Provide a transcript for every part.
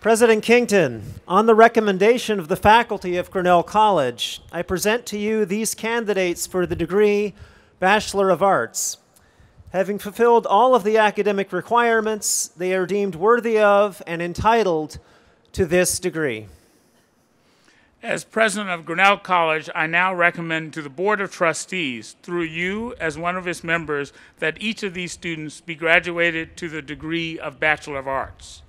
President Kington, on the recommendation of the faculty of Grinnell College, I present to you these candidates for the degree Bachelor of Arts. Having fulfilled all of the academic requirements, they are deemed worthy of and entitled to this degree. As president of Grinnell College, I now recommend to the Board of Trustees, through you as one of its members, that each of these students be graduated to the degree of Bachelor of Arts.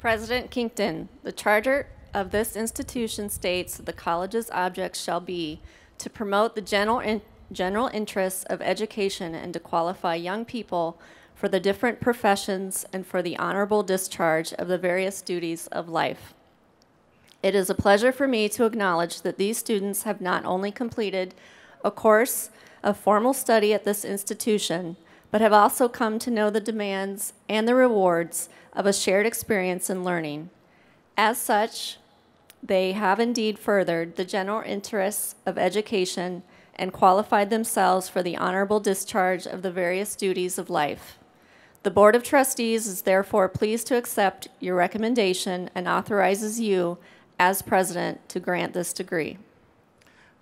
President Kington, the charter of this institution states that the college's object shall be to promote the general, in, general interests of education and to qualify young people for the different professions and for the honorable discharge of the various duties of life. It is a pleasure for me to acknowledge that these students have not only completed a course of formal study at this institution, but have also come to know the demands and the rewards of a shared experience in learning. As such, they have indeed furthered the general interests of education and qualified themselves for the honorable discharge of the various duties of life. The Board of Trustees is therefore pleased to accept your recommendation and authorizes you, as president, to grant this degree.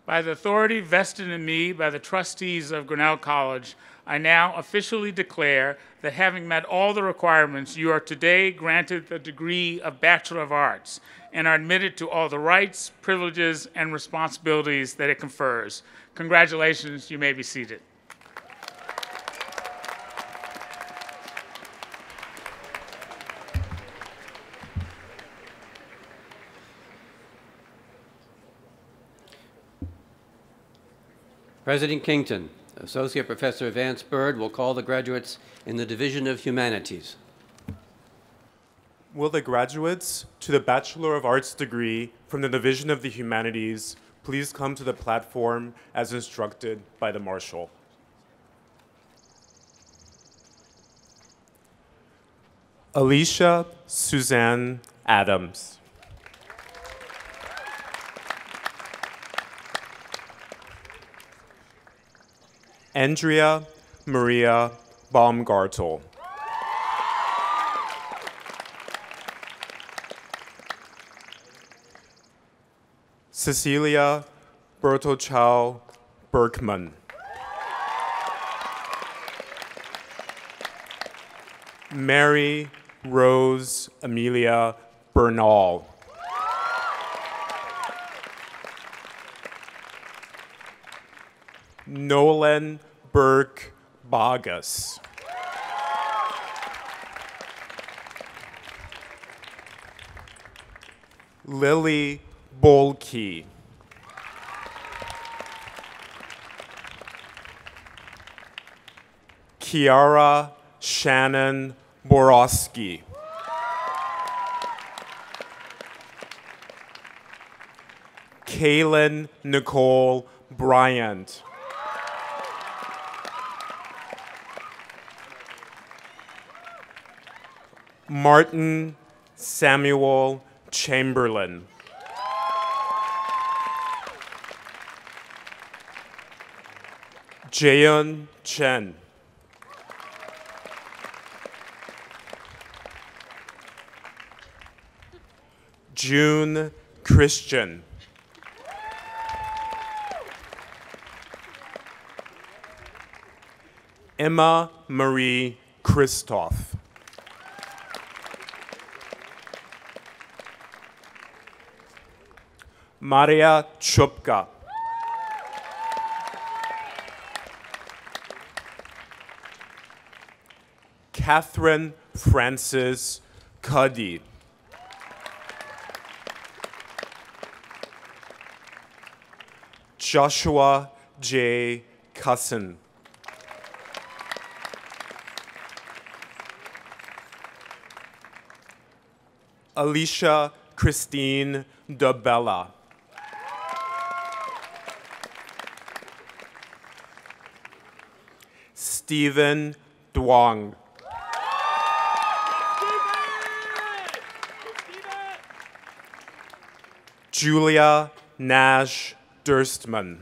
By the authority vested in me by the trustees of Grinnell College, I now officially declare that having met all the requirements, you are today granted the degree of Bachelor of Arts and are admitted to all the rights, privileges, and responsibilities that it confers. Congratulations, you may be seated. President Kington, Associate Professor Vance Byrd will call the graduates in the Division of Humanities. Will the graduates to the Bachelor of Arts degree from the Division of the Humanities please come to the platform as instructed by the Marshal? Alicia Suzanne Adams. Andrea Maria Baumgartel. Cecilia Bertochow Berkman. Mary Rose Amelia Bernal. Nolan Burke Bogus. Lily Bolke. Kiara Shannon Borowski. Kaylin Nicole Bryant. Martin Samuel Chamberlain. Jaeon Chen. June Christian. Emma Marie Christoph. Maria Chupka. Catherine Frances Cuddy. Joshua J. Cusson. Alicia Christine DeBella. Stephen Duong. Julia Nash Durstman.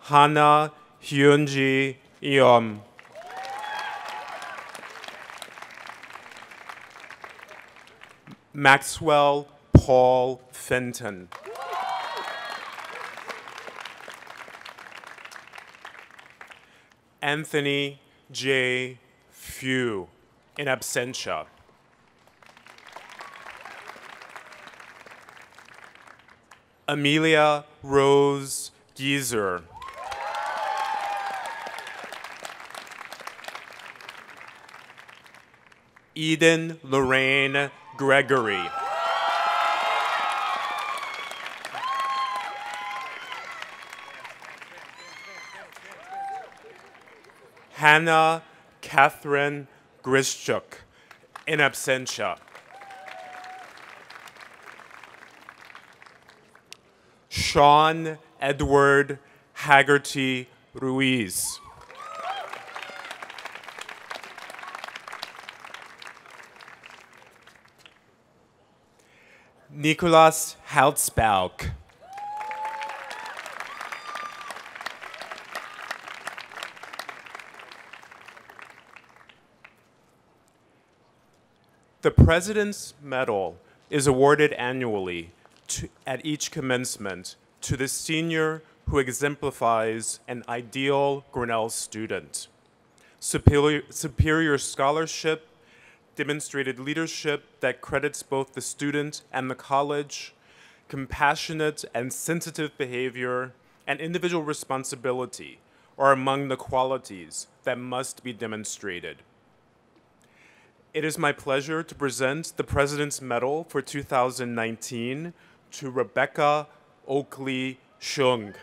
Hannah Hyunji Iom. Maxwell Paul Fenton. Anthony J. Few, in absentia. Amelia Rose Gieser. Eden Lorraine Gregory. Hannah Catherine Grischuk, in absentia. Sean Edward Haggerty Ruiz. Nicolas Halsbauk. The President's Medal is awarded annually to, at each commencement to the senior who exemplifies an ideal Grinnell student. Superior, superior scholarship, demonstrated leadership that credits both the student and the college, compassionate and sensitive behavior, and individual responsibility are among the qualities that must be demonstrated. It is my pleasure to present the President's Medal for 2019 to Rebecca Oakley Shung.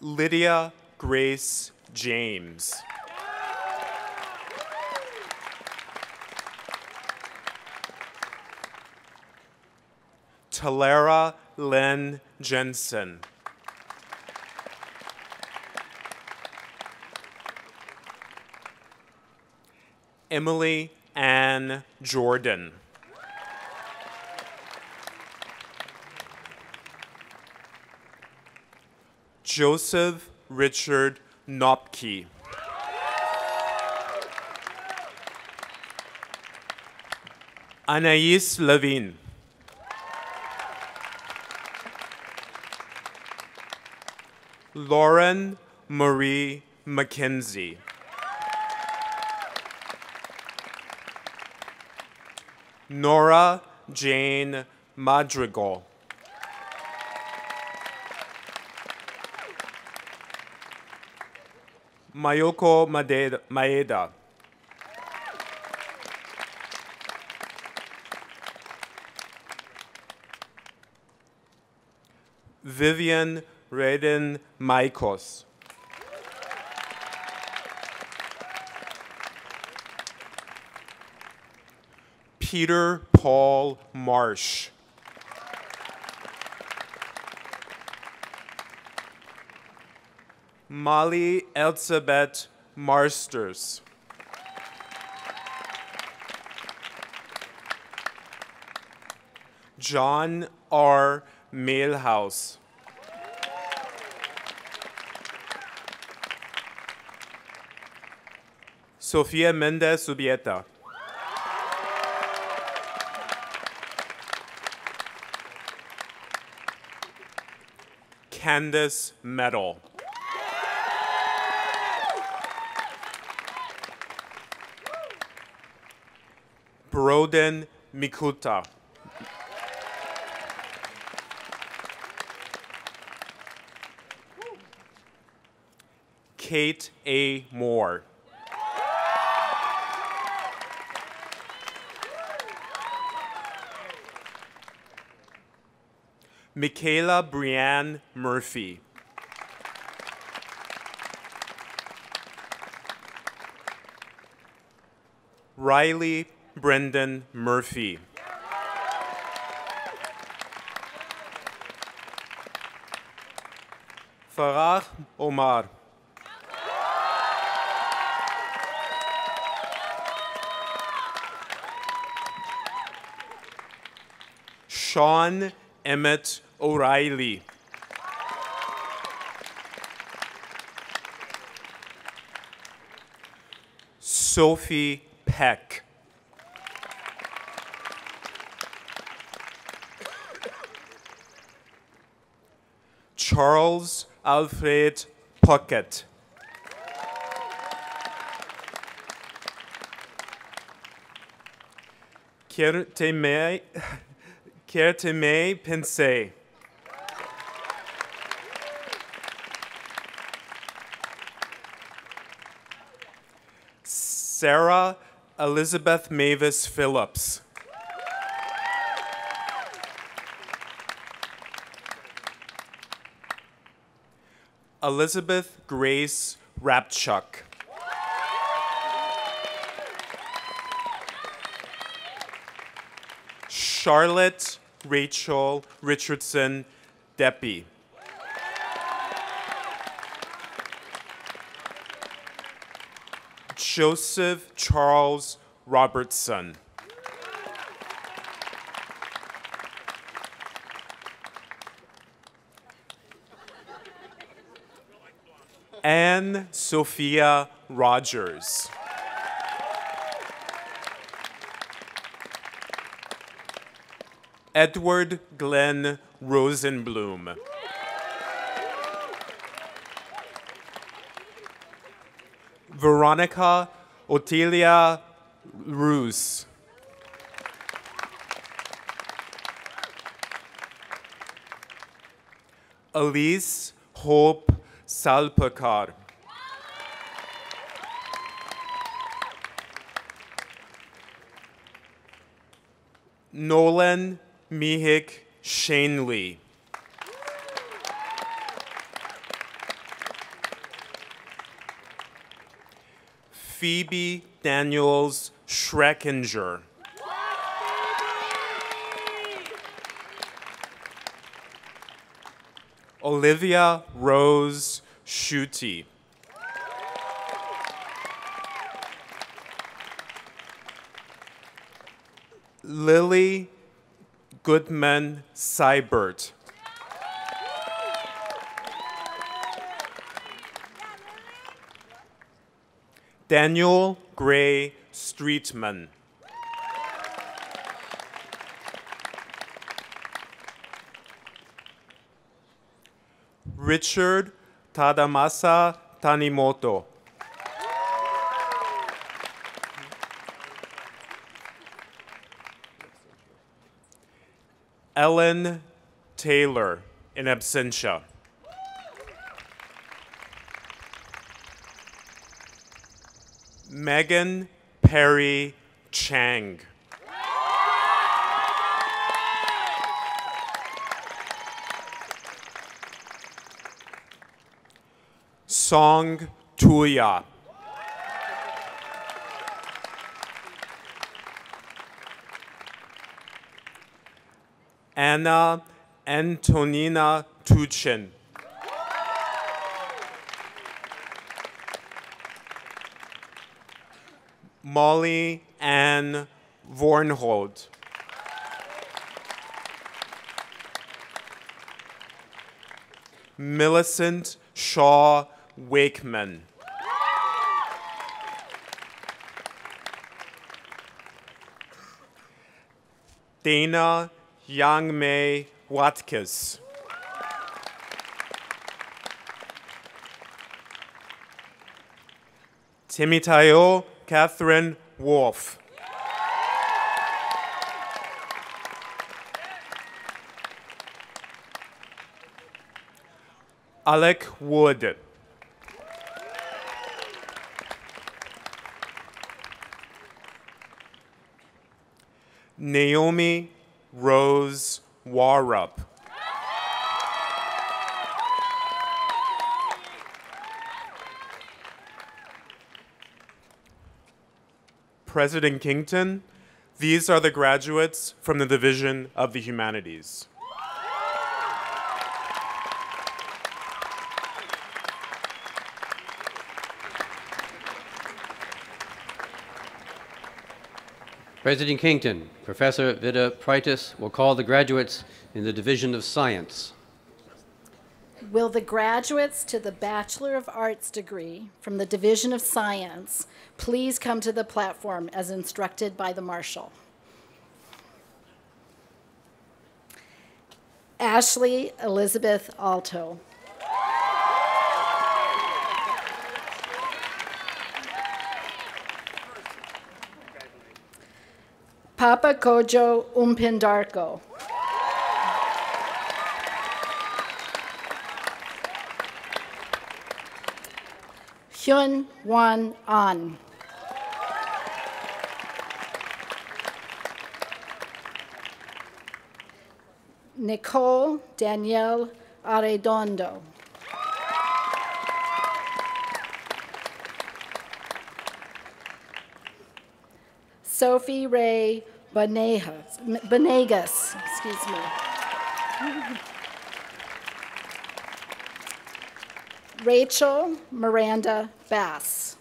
Lydia Grace James. Talara Lynn Jensen. Emily Ann Jordan. Joseph Richard Nopke. Anaïs Levine. Lauren Marie McKenzie. Nora Jane Madrigal. Mayoko Maeda. Vivian Redden Maikos. Peter Paul Marsh. Molly Elizabeth Marsters. John R. Mailhouse. Sofia Mendez Subieta. Candace Medal. Broden Mikuta. Kate A. Moore. Michaela Brianne Murphy. Riley Brendan Murphy. Farah Omar. Sean Emmett O'Reilly. Sophie Peck. Charles Alfred Puckett. Kertemei Kertemei Sarah Elizabeth Mavis Phillips. Elizabeth Grace Rapchuk. Charlotte Rachel Richardson Deppie. Joseph Charles Robertson. Anne Sophia Rogers. Edward Glenn Rosenblum. Veronica Otelia Roos. Elise Hope Salpakar. Nolan Mihik Shanley. Phoebe Daniels Schreckinger. Olivia Rose Schutte. Lily Goodman Seibert. Daniel Gray Streetman. Richard Tadamasa Tanimoto. Ellen Taylor in absentia. Megan Perry Chang. Song Tuya. Anna Antonina Tuchin. Molly Ann Vornhold. Millicent Shaw Wakeman. Dana Yang May Watkins. Timitayo Catherine Wolf. Alec Wood. Naomi Rose Warup. President Kington, these are the graduates from the Division of the Humanities. President Kington, Professor Vida Praitis will call the graduates in the Division of Science. Will the graduates to the Bachelor of Arts degree from the Division of Science please come to the platform as instructed by the Marshal? Ashley Elizabeth Alto. Papa Kojo Umpindarko. Hyun Wan An. Nicole Danielle Arredondo. Sophie Ray Benegas, Benegas, excuse me. Rachel Miranda Bass.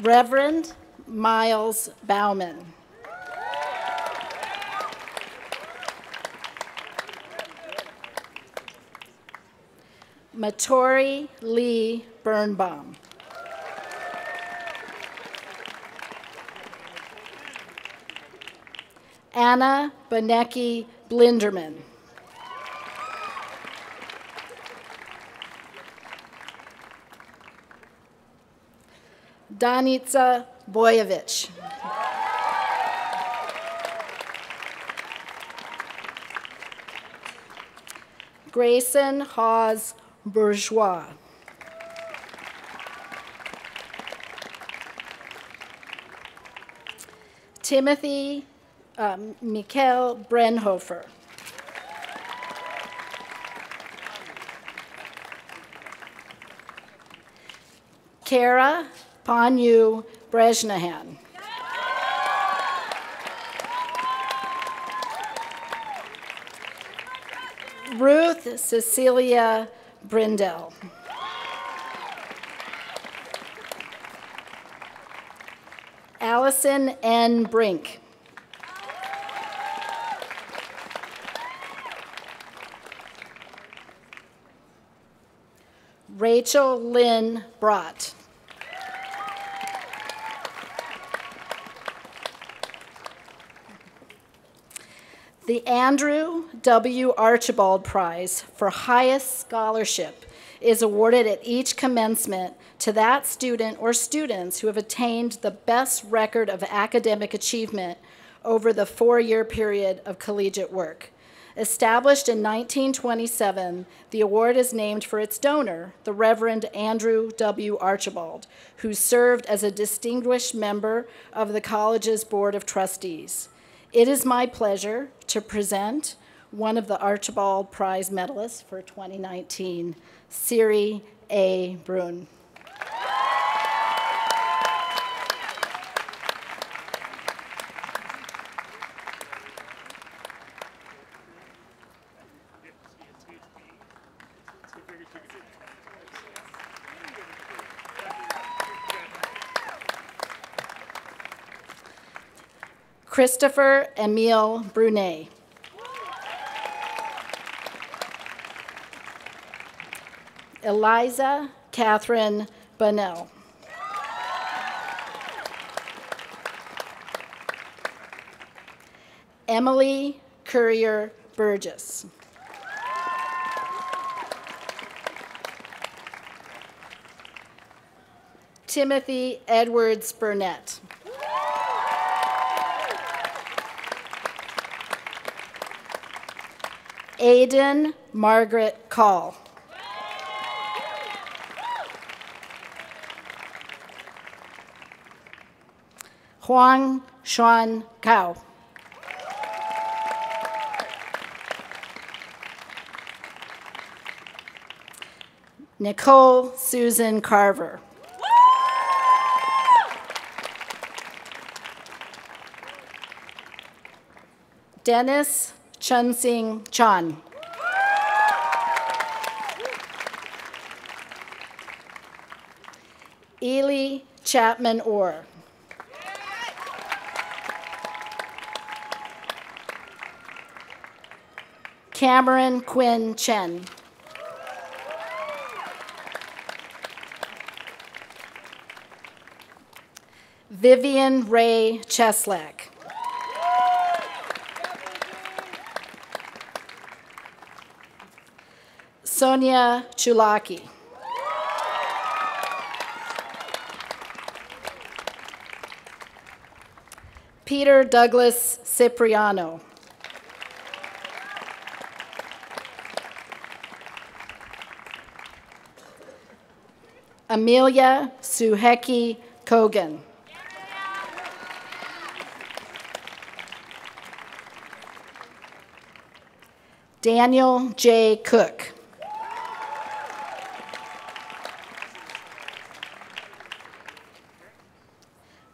Reverend Miles Bauman. Matori Lee Birnbaum. Anna Benecki Blinderman. Danica Boyevich. Grayson Hawes Bourgeois. Timothy um, Brenhofer. Kara Panyu Brezhnahan. Ruth Cecilia Brindell. Allison N. Brink. Rachel Lynn Brott. The Andrew W. Archibald Prize for highest scholarship is awarded at each commencement to that student or students who have attained the best record of academic achievement over the four year period of collegiate work. Established in 1927, the award is named for its donor, the Reverend Andrew W. Archibald, who served as a distinguished member of the college's Board of Trustees. It is my pleasure to present one of the Archibald Prize medalists for 2019, Siri A. Brun. Christopher Emile Brunet. Eliza Catherine Bunnell. Emily Courier Burgess. Timothy Edwards Burnett. Aiden Margaret Call. Huang Xuan Cao. Nicole Susan Carver. Dennis Chun Sing Chan. Ely Chapman Orr. Cameron Quinn Chen. Vivian Ray Cheslack. Sonia Chulaki. Peter Douglas Cipriano. Amelia Suheki Kogan. Daniel J. Cook.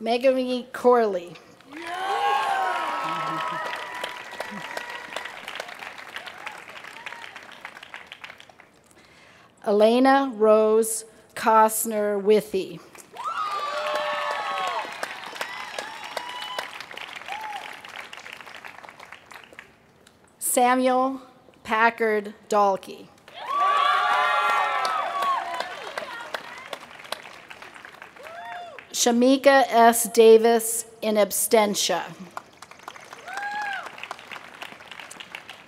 Megami Corley. Elena Rose Costner Withy. Samuel Packard Dalkey. Shamika S. Davis in abstention.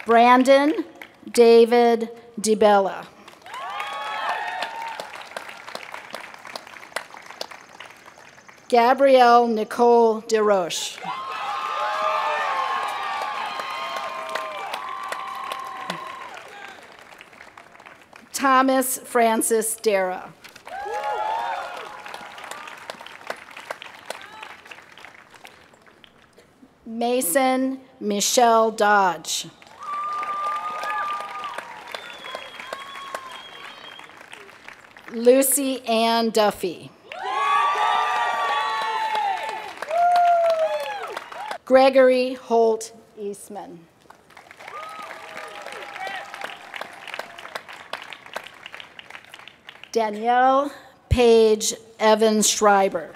Brandon David DeBella. Gabrielle Nicole DeRoche. Thomas Francis Dara. Mason Michelle Dodge. Lucy Ann Duffy. Gregory Holt Eastman. Danielle Page Evans Schreiber.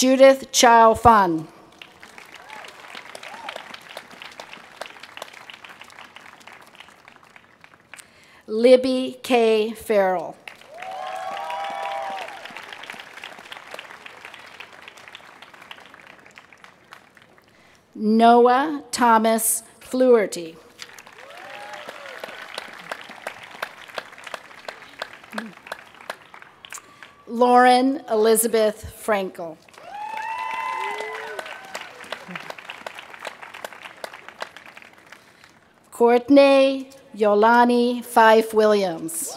Judith Chow Fun. Libby K. Farrell. Noah Thomas Fluherty. Lauren Elizabeth Frankel. Courtney Yolani Fife Williams.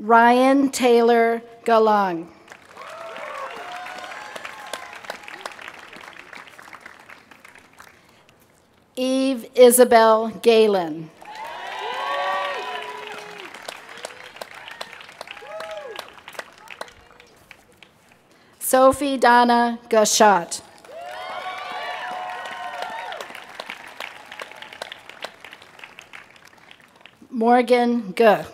Ryan Taylor Galang. Eve Isabel Galen. Sophie Donna Gashat. Morgan Guh.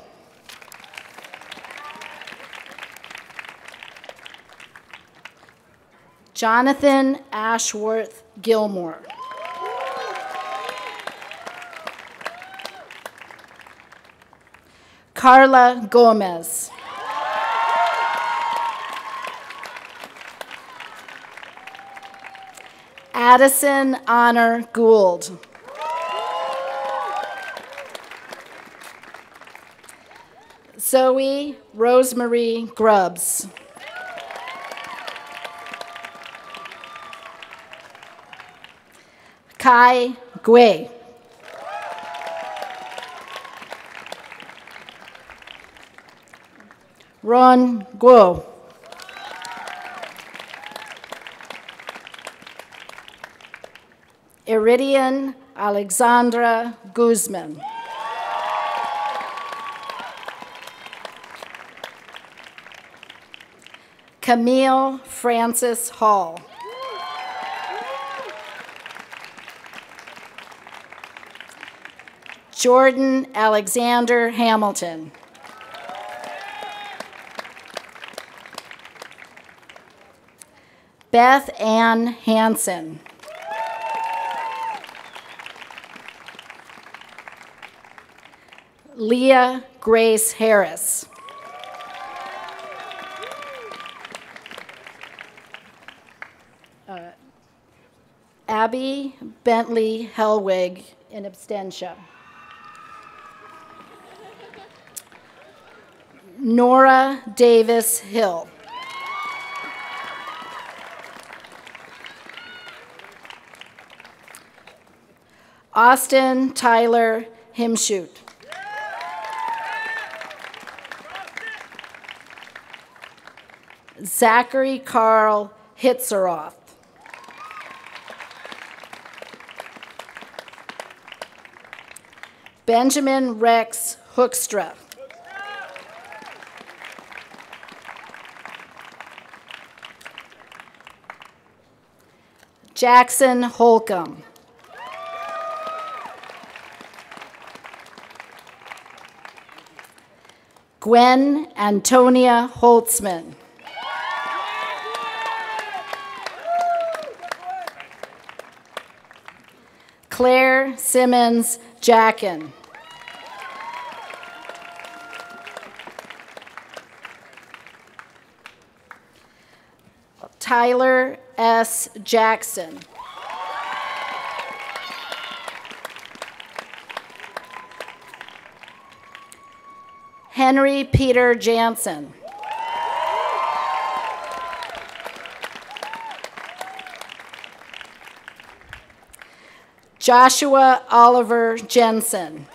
Jonathan Ashworth Gilmore. Carla Gomez. Addison Honor Gould. Zoe Rosemary Grubbs. Kai Gui. Ron Guo. Meridian Alexandra Guzman. Camille Francis Hall. Jordan Alexander Hamilton. Beth Ann Hanson. Leah Grace Harris. Uh, Abby Bentley Helwig in abstention. Nora Davis Hill. Austin Tyler Himshoot. Zachary Carl Hitzeroth. Benjamin Rex Hoekstra. Jackson Holcomb. Gwen Antonia Holtzman. Simmons Jacken. Tyler S. Jackson. Henry Peter Jansen. Joshua Oliver Jensen.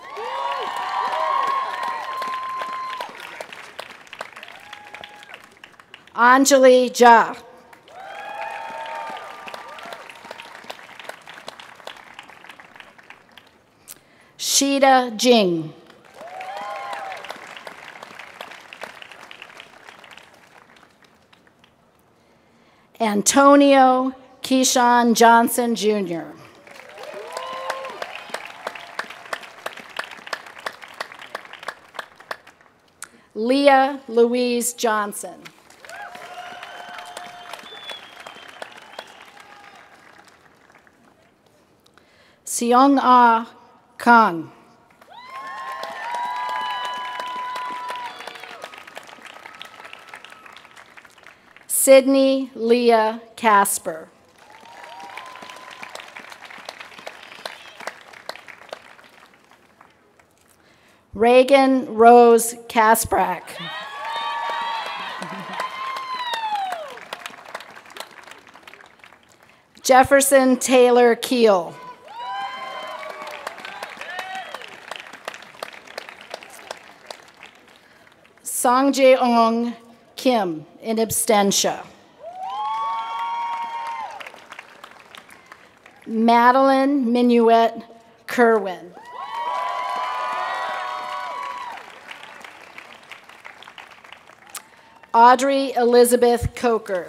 Anjali Jha. Sheeta Jing. Antonio Keyshawn Johnson Jr. Leah Louise Johnson. Seong Ah Kang. Sydney Leah Casper. Reagan Rose Kasprak. Jefferson Taylor Keel. Song Jae-ong Kim in abstention. Madeline Minuet Kerwin. Audrey Elizabeth Coker.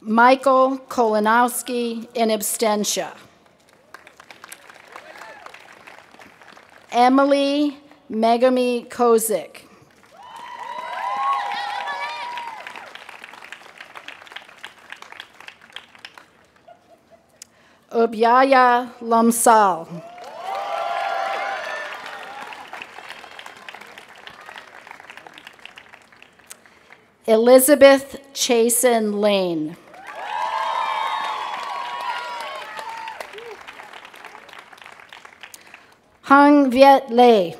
Michael Kolanowski in abstention. Emily Megami Kozik. Obyaya Lumsal. Elizabeth Chasen Lane. Hung Viet Le.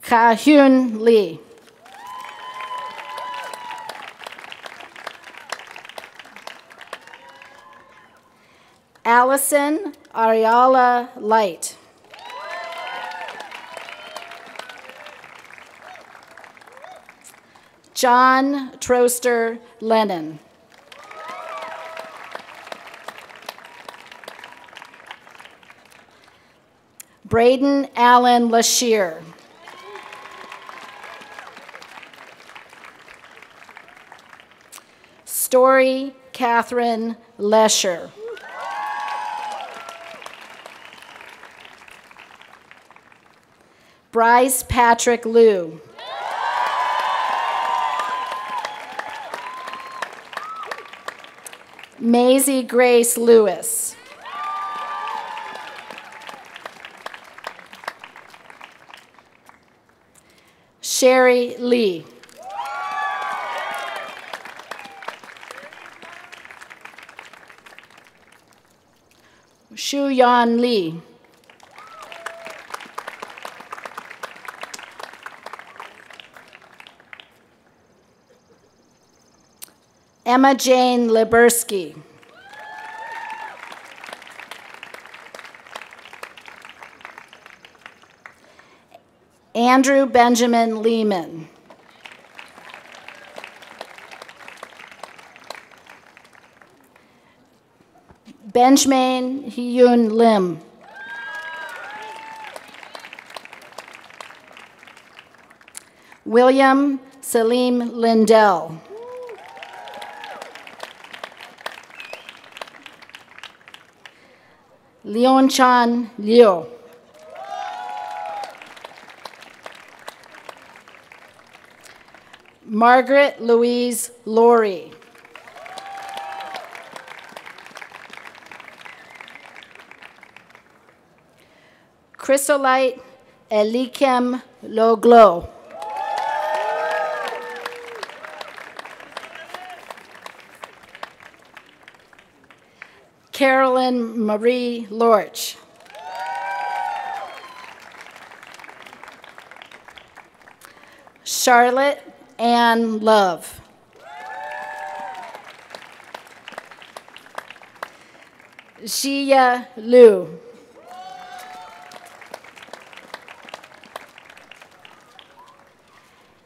Ka Hyun Lee. Allison Ariala Light. John Troster Lennon. Braden Allen Lashier. Story Catherine Lesher. Bryce Patrick Liu. Maisie Grace Lewis. Sherry Lee. Shu Yan Lee. Emma Jane Libersky. Andrew Benjamin Lehman. Benjamin Hyun Lim. William Salim Lindell. Leon Chan Liu. Margaret Louise Laurie. Chrysolite Elikem Loglo. Carolyn Marie Lorch. Charlotte Ann Love. Xia Liu.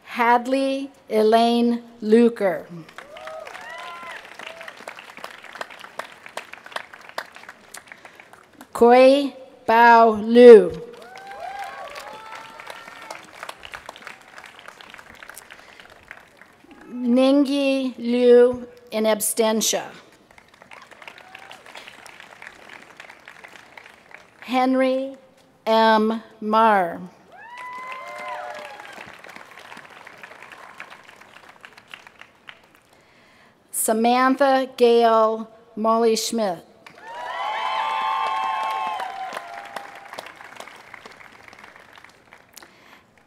Hadley Elaine Luker. Koi Bao Liu. Ningyi Liu in absentia. Henry M. Marr. Samantha Gail Molly Schmidt.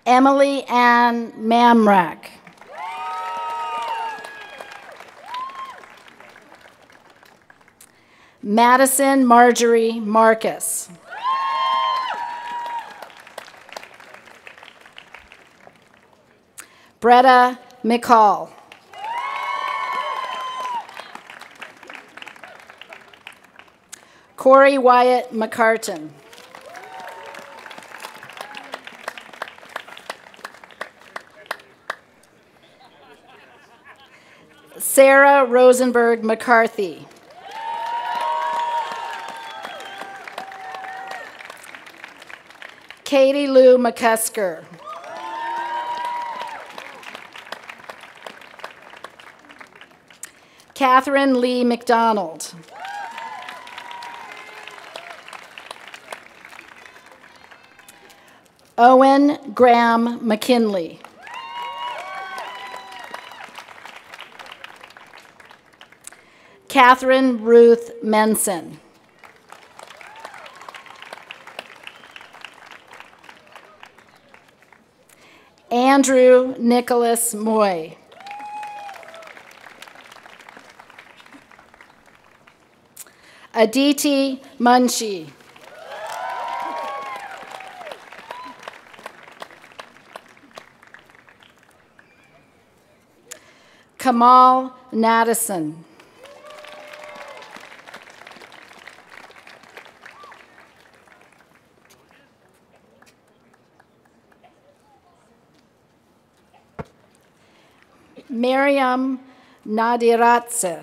Emily Ann Mamrak. Madison Marjorie Marcus. Bretta McCall. Corey Wyatt McCartan. Sarah Rosenberg McCarthy. Katie Lou McCusker. Catherine Lee McDonald. Owen Graham McKinley. Catherine Ruth Menson. Andrew Nicholas Moy. Aditi Munshi. Kamal Nadison. Miriam Nadiratse.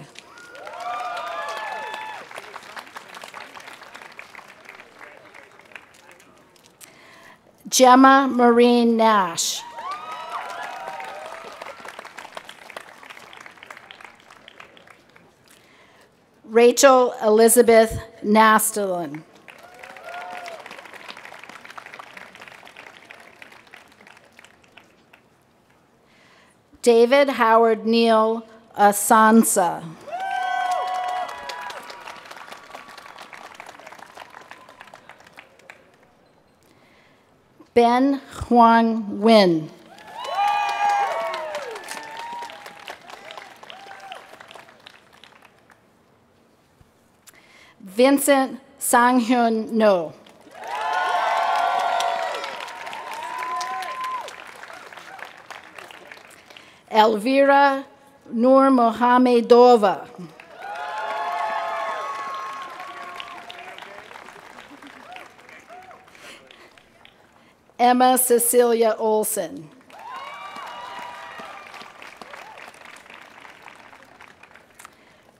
Gemma Marine Nash. Rachel Elizabeth Nastelin. David Howard Neal Asansa. Ben Huang Win. Vincent Sanghyun No. Elvira Nur Mohamedova. Emma Cecilia Olson.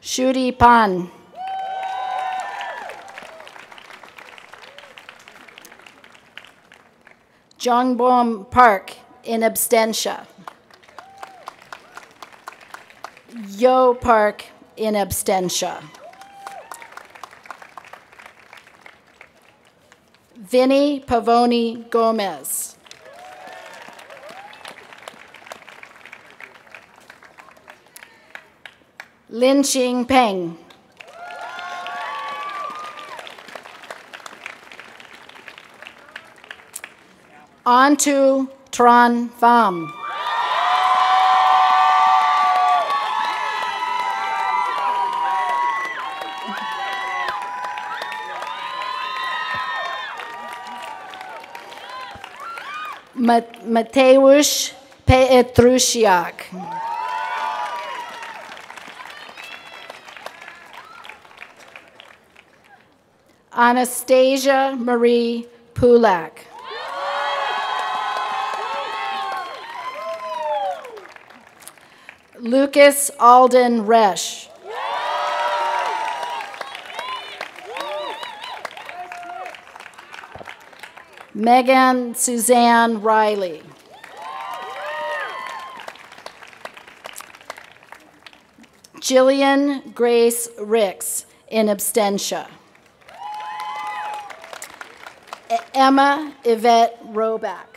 Shuri Pan. Jongbom Park in absentia. Yo Park in absentia. Vinny Pavoni Gomez. Lin Ching Peng. On to Tran Pham. Mateusz Petrusiak. Anastasia Marie Pulak. Lucas Alden Resch. Megan Suzanne Riley. Jillian Grace Ricks in absentia. Emma Yvette Roback.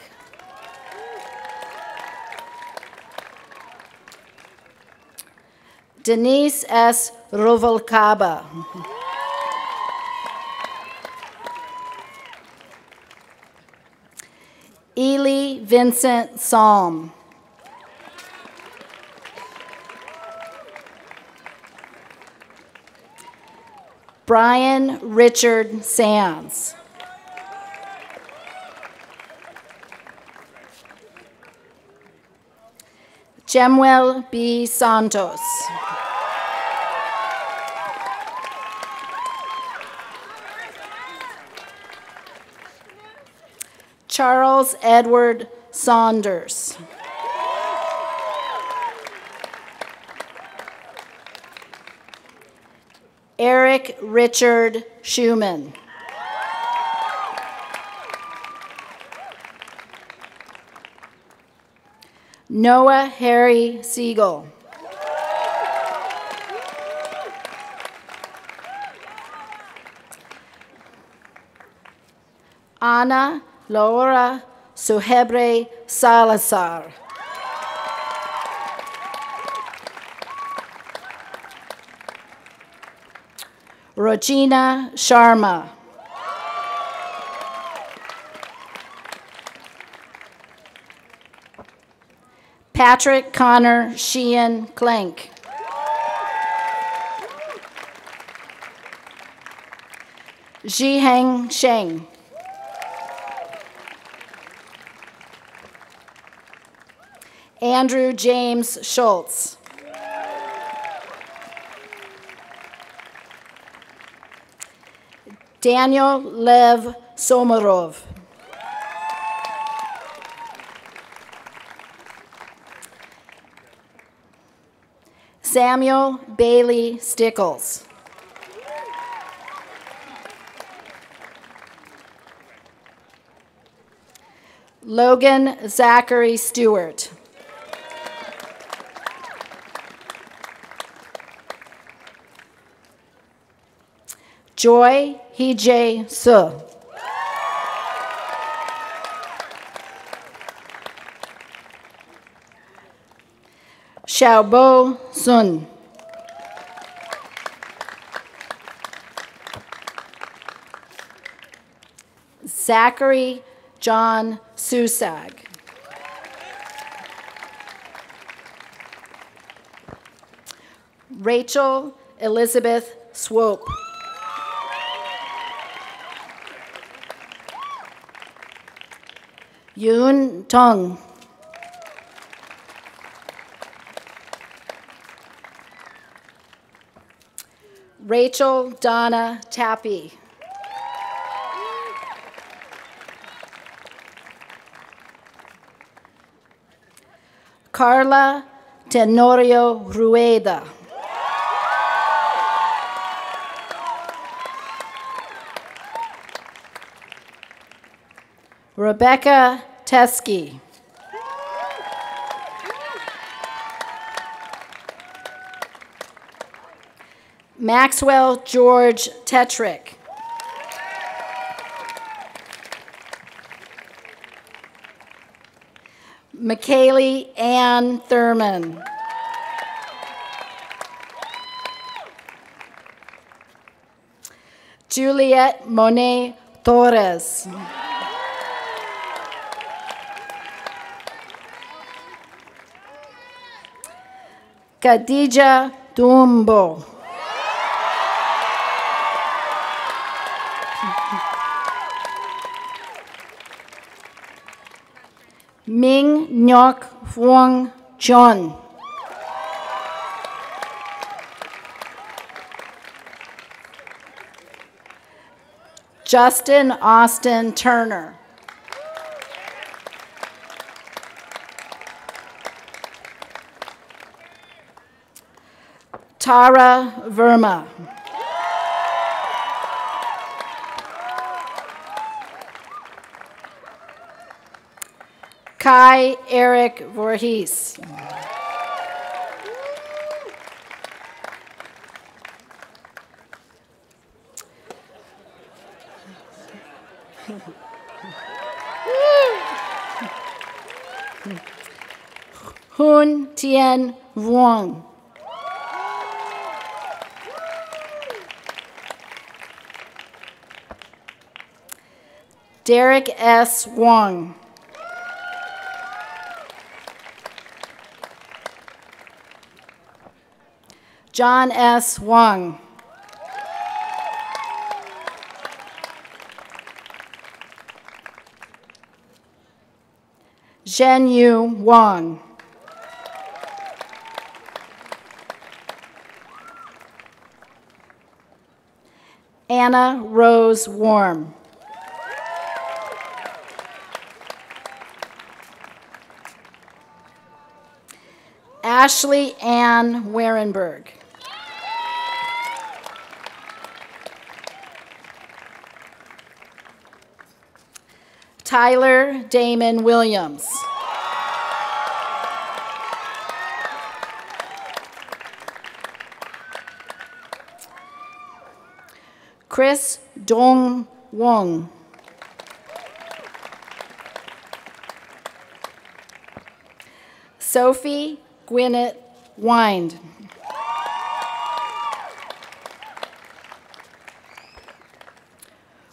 Denise S. Ruvalcaba. Ely Vincent Psalm. Brian Richard Sands. Jemuel B. Santos. Charles Edward Saunders. Eric Richard Schumann. Noah Harry Siegel. Ana Laura Suhebre Salazar. Regina Sharma. Patrick Connor Sheehan Clank. Zhiheng Sheng. Andrew James Schultz. Daniel Lev Somarov. Samuel Bailey Stickles. Logan Zachary Stewart. Joy Hee-jae Suh. Xiaobo Sun. Zachary John Susag. Rachel Elizabeth Swope. Yoon Tong. Rachel Donna Tappy. Carla Tenorio Rueda. Rebecca Teskey. Maxwell George Tetrick. McKaylee Ann Thurman. Juliet Monet Torres. Khadija Dumbo. Ming Nyok Phuong Chon. Justin Austin Turner. Tara Verma. Kai Eric Voorhees. Hun Tien Vuong. Derek S. Wong. John S. Wong. Zhen Yu Wang. Anna Rose Warm. Ashley Ann Warenberg. Tyler Damon Williams. Chris Dong Wong. Sophie Gwyneth Wind.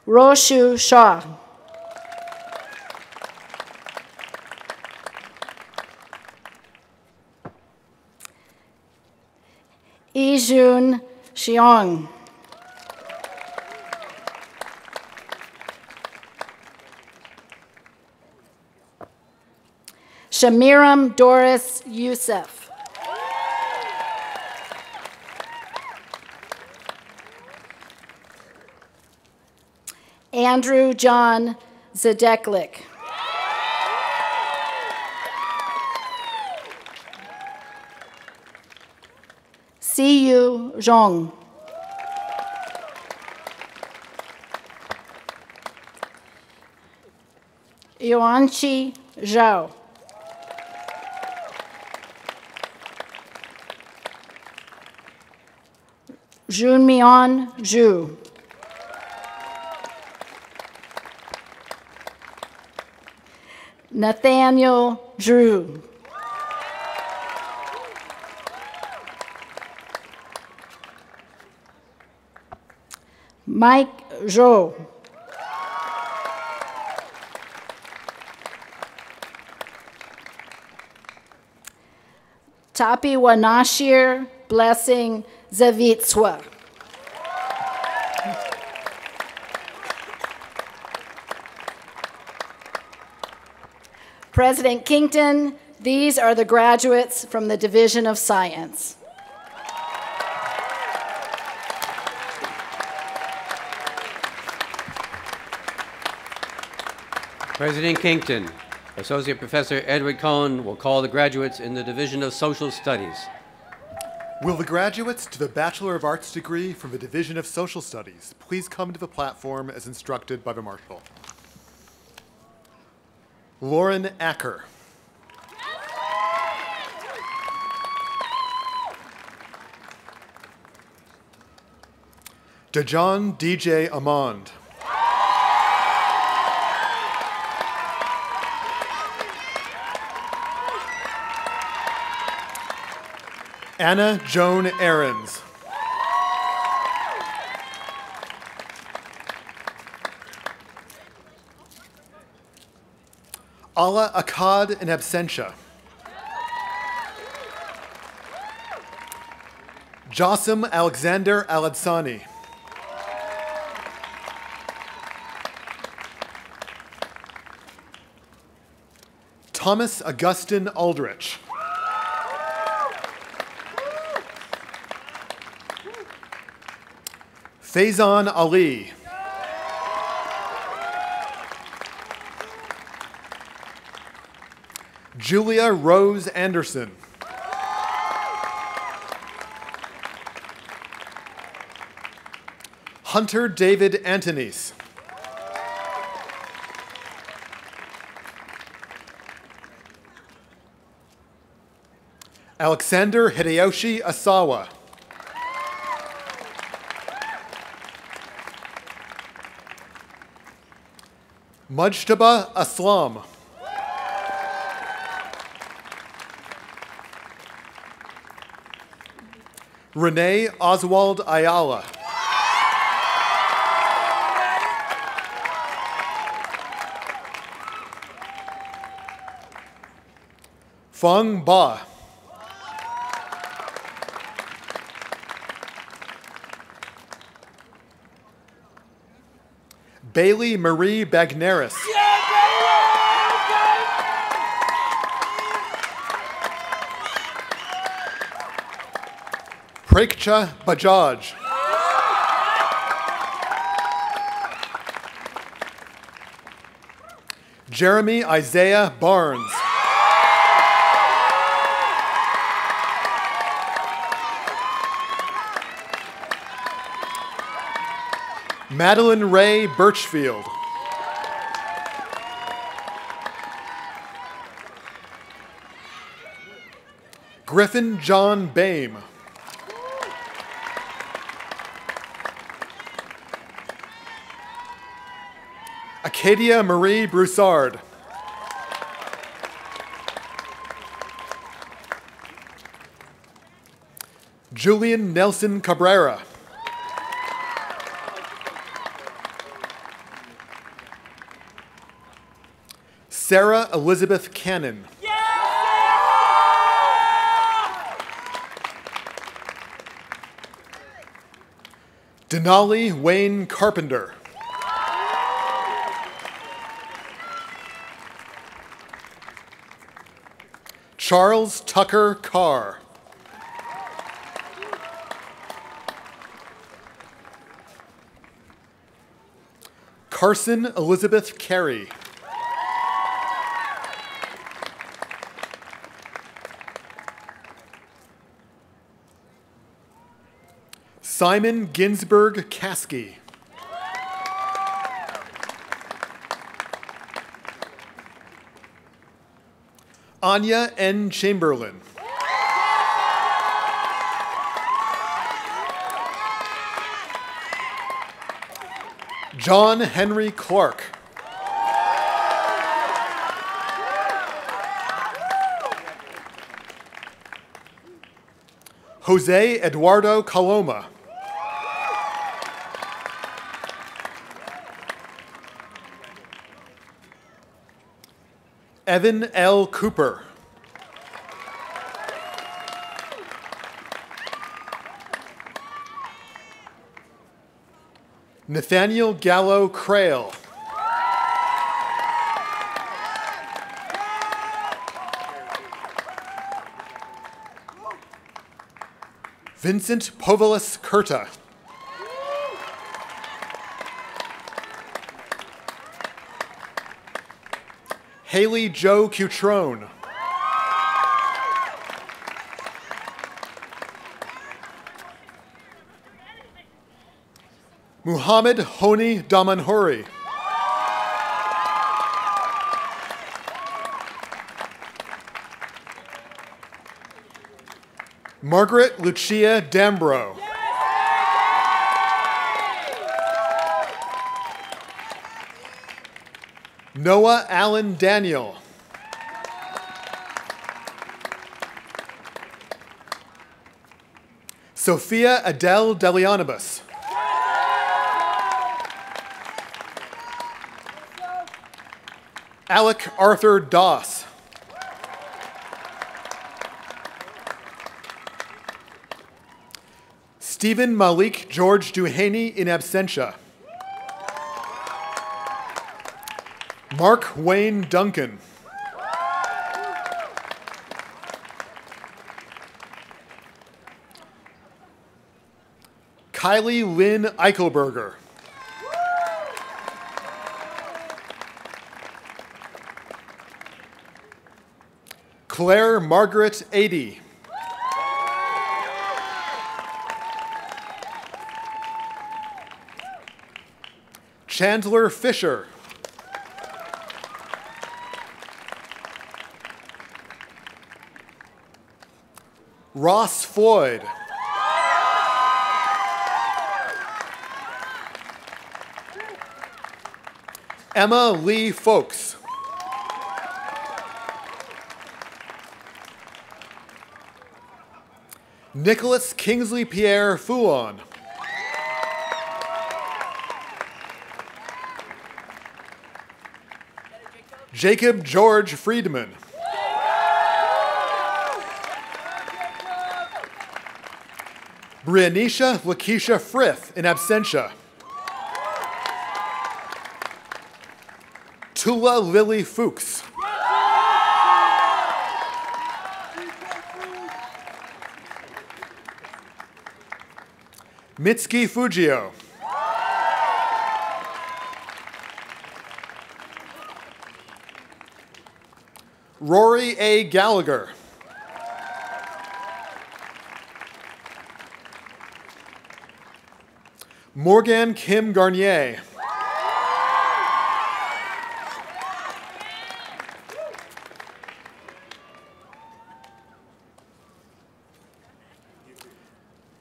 Roshu Shah. Ijun Xiong. Shamiram Doris Youssef. Andrew John Zedeklik. Siyu Zhong. Yuanqi Zhao. Junmyon Zhu. Nathaniel Drew. Mike Zhou. Tapi Wanashir Blessing Zavitswa. President Kington, these are the graduates from the Division of Science. President Kington, Associate Professor Edward Cohen will call the graduates in the Division of Social Studies. Will the graduates to the Bachelor of Arts degree from the Division of Social Studies please come to the platform as instructed by the Marshal? Lauren Acker. Dejan DJ Amand. Anna Joan Ahrens. Ala Akkad in absentia. Josim Alexander Aladsani. Thomas Augustin Aldrich. Faison Ali. Julia Rose Anderson. Hunter David Antonese. Alexander Hideyoshi Asawa. Mujtaba Aslam. Renee Oswald Ayala. Feng Ba. Bailey Marie Bagneris. Prekcha Bajaj. Jeremy Isaiah Barnes. Madeline Ray Birchfield. Griffin John Bame. Acadia Marie Broussard. Julian Nelson Cabrera. Sarah Elizabeth Cannon. Denali Wayne Carpenter. Charles Tucker Carr. Carson Elizabeth Carey. Simon Ginsburg Kasky. Anya N. Chamberlain. John Henry Clark. Jose Eduardo Coloma. Evan L. Cooper. Nathaniel Gallo Crail. Vincent Povilis Kurta. Haley Joe Cutrone. Muhammad Honi Damanhuri. Margaret Lucia Dambro. Noah Allen Daniel. Sophia Adele Delianibus. Alec Arthur Doss. Stephen Malik George Duhaney in absentia. Mark Wayne Duncan. Kylie Lynn Eichelberger. Claire Margaret Ady. Chandler Fisher. Ross Floyd. Emma Lee Folks. Nicholas Kingsley Pierre Foulon. Jacob George Friedman. Brianisha Lakeisha Frith in absentia. Tula Lily Fuchs. Mitsuki Fujio. Rory A. Gallagher. Morgan Kim Garnier.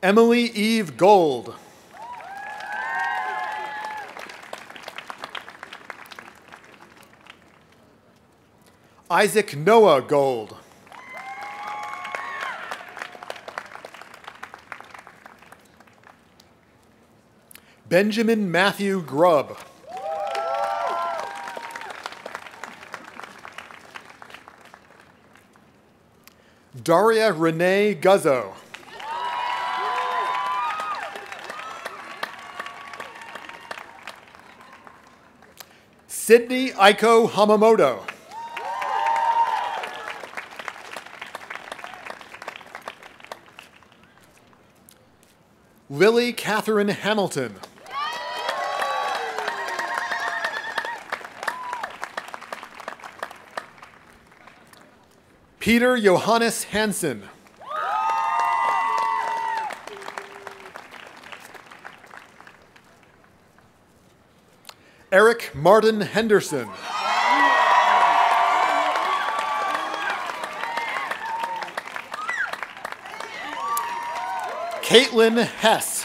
Emily Eve Gold. Isaac Noah Gold. Benjamin Matthew Grubb. Daria Renee Guzzo. Sydney Aiko Hamamoto. Lily Catherine Hamilton. Peter Johannes Hansen. Eric Martin Henderson. Caitlin Hess.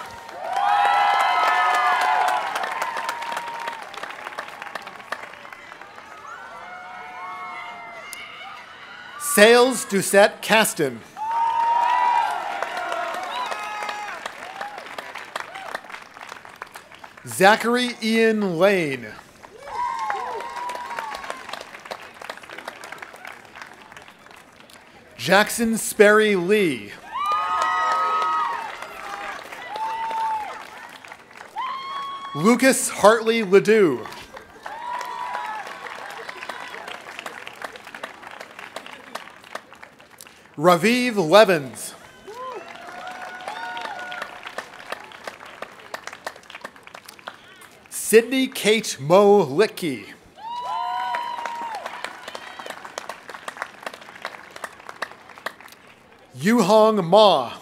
Sales Doucette Caston. Zachary Ian Lane. Jackson Sperry Lee. Lucas Hartley Ledoux. Raviv Levens. Sydney Kate Mo Licky. Yuhong Ma.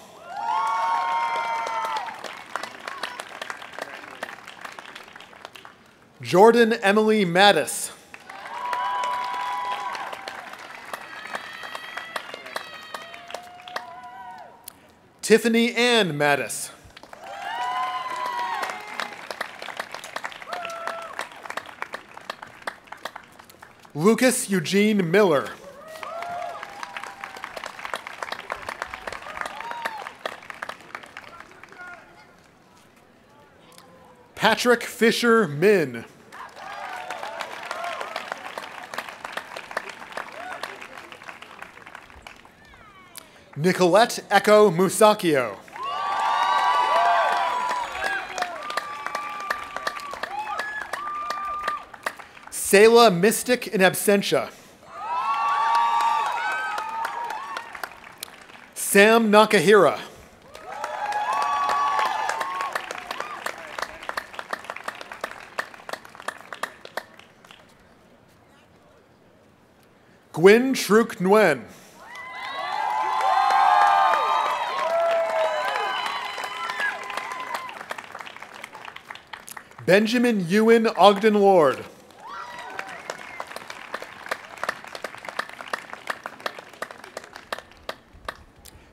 Jordan Emily Mattis. Tiffany Ann Mattis. Lucas Eugene Miller. Patrick Fisher Min. Nicolette Echo Musakio. Selah Mystic in Absentia. Sam Nakahira. Gwyn Truk Nguyen. Benjamin Ewan Ogden Lord.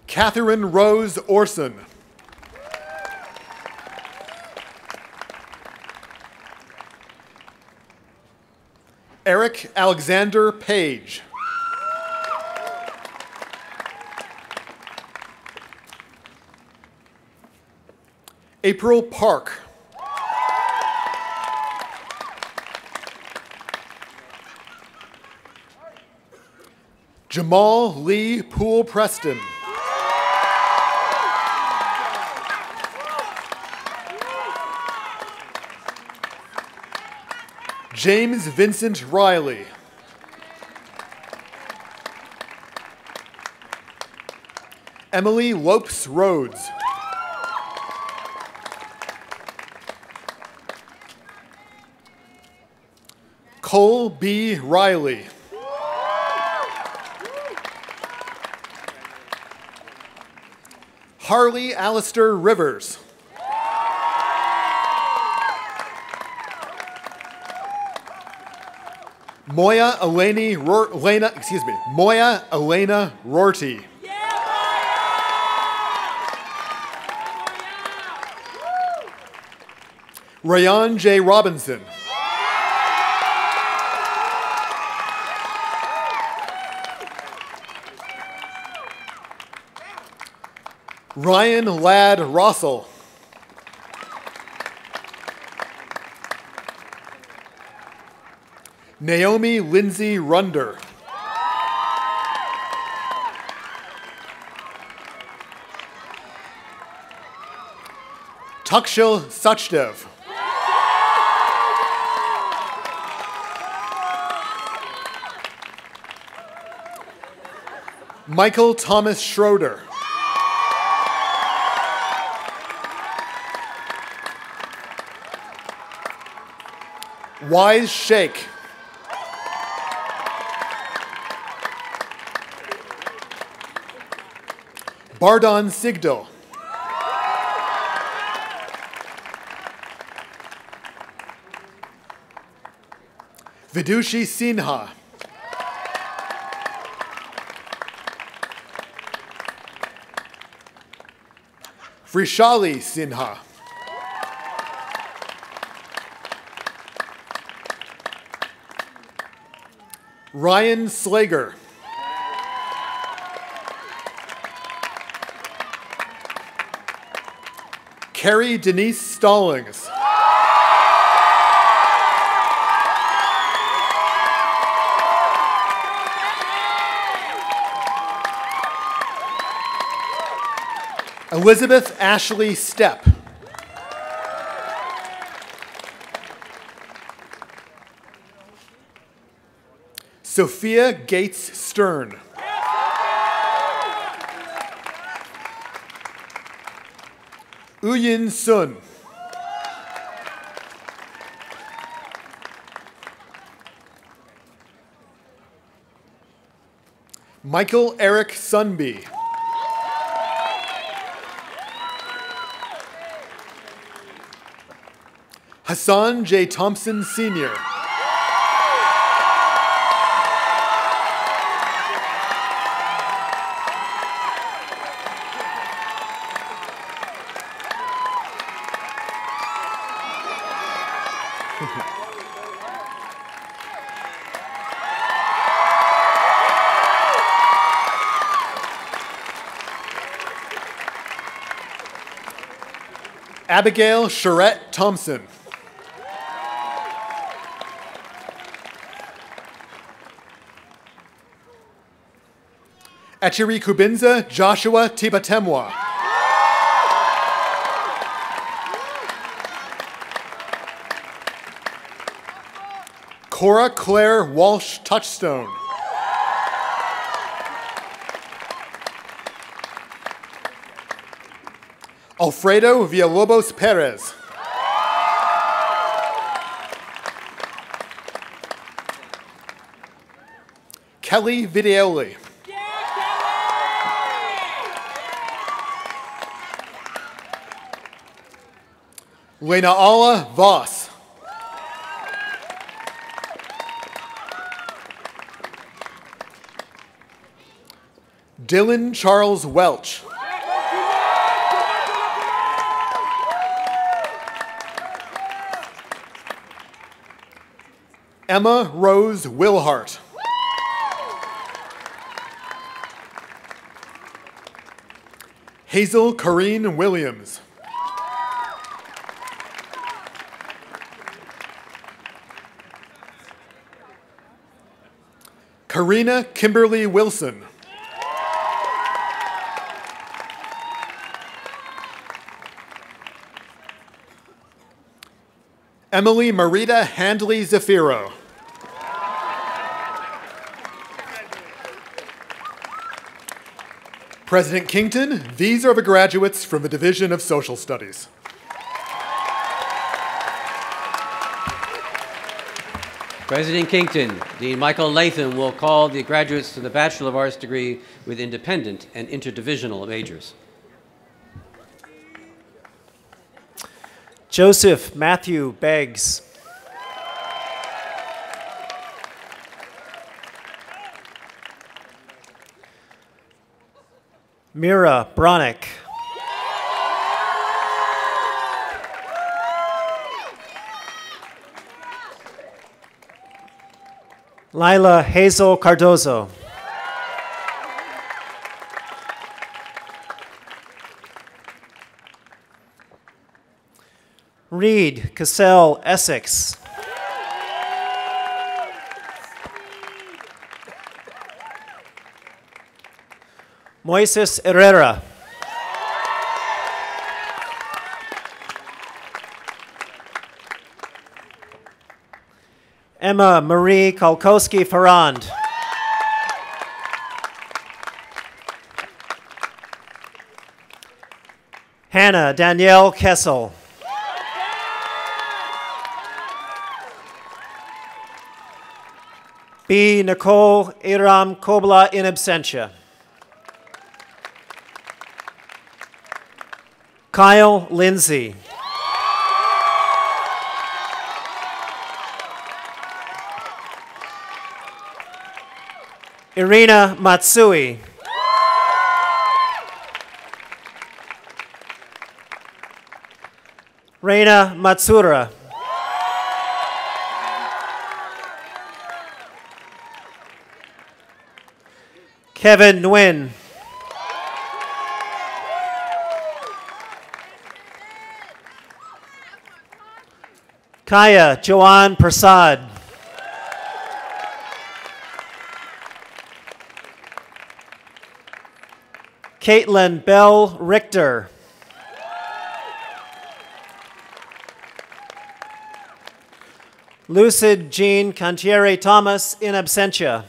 Catherine Rose Orson. Eric Alexander Page. April Park. Jamal Lee Poole Preston. James Vincent Riley. Emily Lopes Rhodes. Cole B. Riley. Harley Alistair Rivers. Moya Eleni Ror- Elena, excuse me, Moya Elena Rorty. Rayan J. Robinson. Ryan Ladd Rossell. Naomi Lindsay Runder. Tukshil Sachdev. Michael Thomas Schroeder. Wise Shake. Bardon Sigdal. Vidushi Sinha. Frishali Sinha. Ryan Slager. Carrie Denise Stallings. Elizabeth Ashley Stepp. Sophia Gates Stern. Uyin Sun. Michael Eric Sunby. Hassan J. Thompson Sr. Abigail Charette Thompson. Achiri Kubinza Joshua Tibatemwa. Cora Claire Walsh Touchstone. Alfredo Villalobos Perez. Kelly Videoli. Lena Alla Voss. Dylan Charles Welch. Emma Rose Wilhart. Hazel Corrine Williams. Karina Kimberly Wilson. Emily Marita Handley Zafiro. President Kington, these are the graduates from the Division of Social Studies. President Kington, Dean Michael Latham will call the graduates to the Bachelor of Arts degree with independent and interdivisional majors. Joseph Matthew Beggs. Mira Bronick. Lila Hazel Cardozo. Reed Cassell Essex. Moises Herrera. Emma Marie Kalkowski Farrand. Hannah Danielle Kessel. B. Nicole Iram Kobla in absentia. Kyle Lindsay. Irina Matsui. Reina Matsura. Kevin Nguyen. Kaya Joanne Prasad. Caitlin Bell Richter. Lucid Jean Cantieri Thomas in absentia.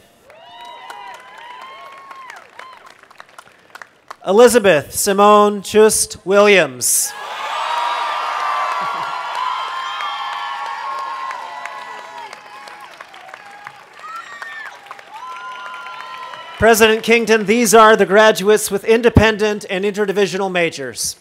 Elizabeth Simone Chust Williams. President Kington, these are the graduates with independent and interdivisional majors.